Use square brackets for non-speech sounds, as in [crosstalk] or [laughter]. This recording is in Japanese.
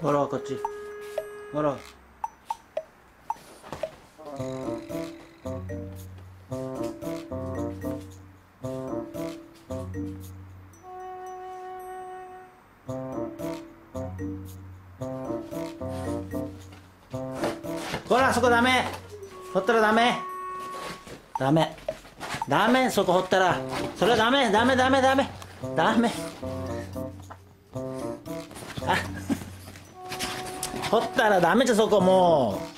뭐라 어 갔지 걸어 ほらそこダメほったらダメダメダメそこほったらそれはダメダメダメダメダメあ [laughs] ほったらダメじゃそこもう